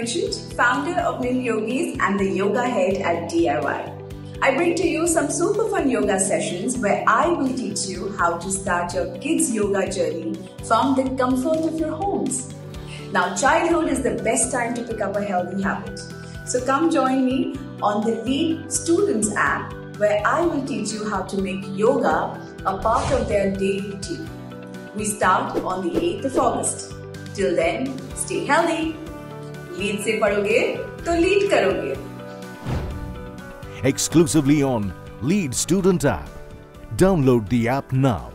Merchant, founder of Lil Yogis and the yoga head at DIY. I bring to you some super fun yoga sessions where I will teach you how to start your kids' yoga journey from the comfort of your homes. Now, childhood is the best time to pick up a healthy habit. So come join me on the Lead Students app where I will teach you how to make yoga a part of their daily routine. We start on the 8th of August. Till then stay healthy Lead से पढ़ोगे तो lead करोगे। Exclusively on Lead student app download the app now